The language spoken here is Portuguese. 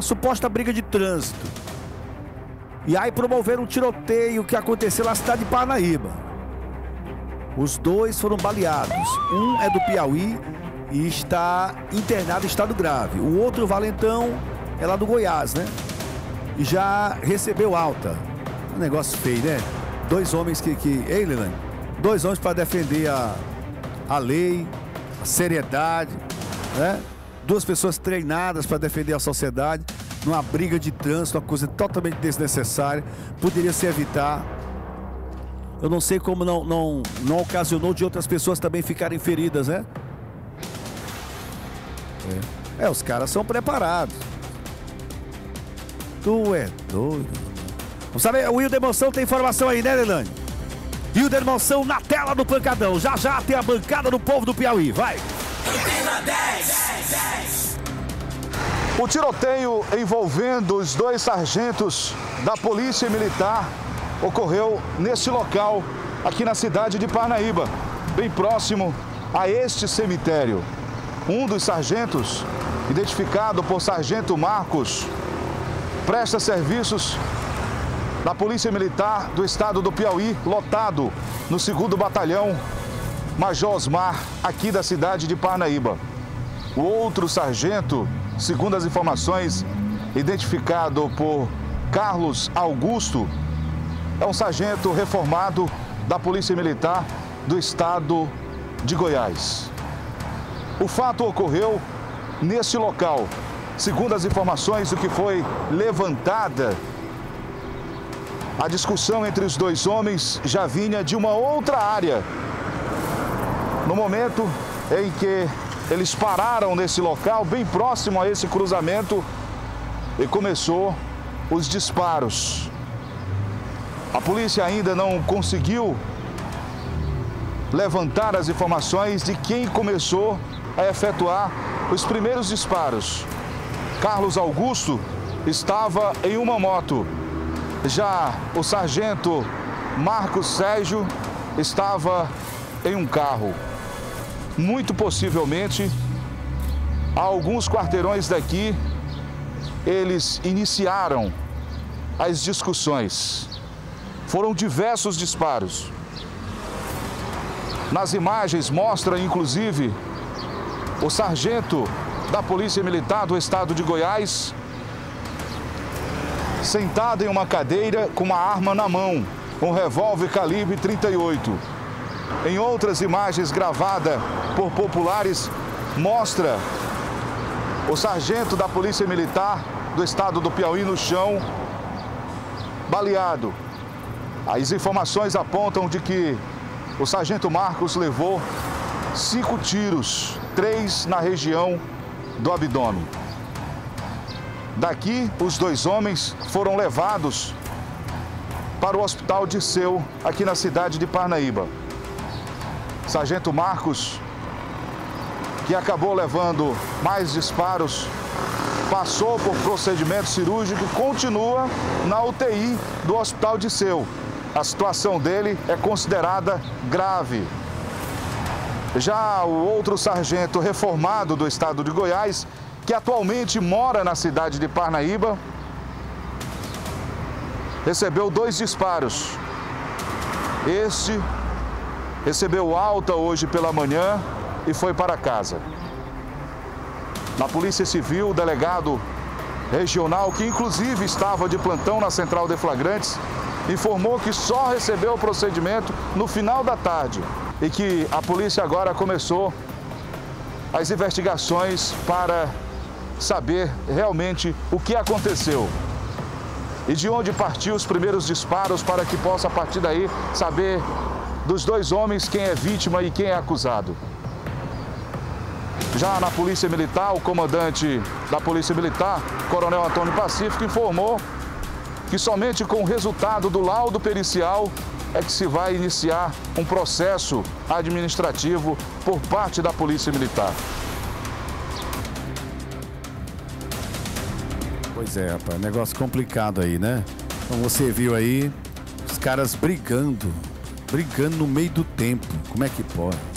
uma suposta briga de trânsito. E aí promoveram um tiroteio que aconteceu na cidade de Parnaíba. Os dois foram baleados. Um é do Piauí e está internado em estado grave. O outro, Valentão, é lá do Goiás, né? E já recebeu alta. Um negócio feio, né? Dois homens que. que... Ei, Leilani? Dois homens para defender a, a lei, a seriedade, né? Duas pessoas treinadas para defender a sociedade numa briga de trânsito, uma coisa totalmente desnecessária, poderia se evitar. Eu não sei como não, não, não ocasionou de outras pessoas também ficarem feridas, né? É, é os caras são preparados. Tu é doido. Vamos saber, o Wilder Moção tem informação aí, né, Lelane? Wilder Moção na tela do pancadão. Já já tem a bancada do povo do Piauí. Vai! O tiroteio envolvendo os dois sargentos da Polícia Militar ocorreu neste local, aqui na cidade de Parnaíba, bem próximo a este cemitério. Um dos sargentos, identificado por Sargento Marcos, presta serviços na Polícia Militar do Estado do Piauí, lotado no 2 Batalhão Major Osmar, aqui da cidade de Parnaíba. O outro sargento, segundo as informações, identificado por Carlos Augusto, é um sargento reformado da Polícia Militar do Estado de Goiás. O fato ocorreu neste local. Segundo as informações do que foi levantada, a discussão entre os dois homens já vinha de uma outra área. No momento em que eles pararam nesse local, bem próximo a esse cruzamento, e começou os disparos. A polícia ainda não conseguiu levantar as informações de quem começou a efetuar os primeiros disparos. Carlos Augusto estava em uma moto. Já o sargento Marcos Sérgio estava em um carro. Muito possivelmente, alguns quarteirões daqui, eles iniciaram as discussões. Foram diversos disparos. Nas imagens mostra, inclusive, o sargento da Polícia Militar do Estado de Goiás sentado em uma cadeira com uma arma na mão, um revólver calibre 38. Em outras imagens gravadas por populares, mostra o sargento da Polícia Militar do Estado do Piauí no chão, baleado. As informações apontam de que o sargento Marcos levou cinco tiros, três na região do abdômen. Daqui, os dois homens foram levados para o Hospital de Seu, aqui na cidade de Parnaíba. Sargento Marcos, que acabou levando mais disparos, passou por procedimento cirúrgico, continua na UTI do Hospital de Seu. A situação dele é considerada grave. Já o outro sargento reformado do estado de Goiás, que atualmente mora na cidade de Parnaíba, recebeu dois disparos. Este recebeu alta hoje pela manhã e foi para casa. Na Polícia Civil, o delegado regional, que inclusive estava de plantão na Central de Flagrantes, informou que só recebeu o procedimento no final da tarde e que a polícia agora começou as investigações para saber realmente o que aconteceu e de onde partiu os primeiros disparos para que possa a partir daí saber dos dois homens quem é vítima e quem é acusado. Já na Polícia Militar, o comandante da Polícia Militar, Coronel Antônio Pacífico, informou que somente com o resultado do laudo pericial é que se vai iniciar um processo administrativo por parte da Polícia Militar. Pois é, rapaz, negócio complicado aí, né? Então você viu aí os caras brigando, brigando no meio do tempo. Como é que pode?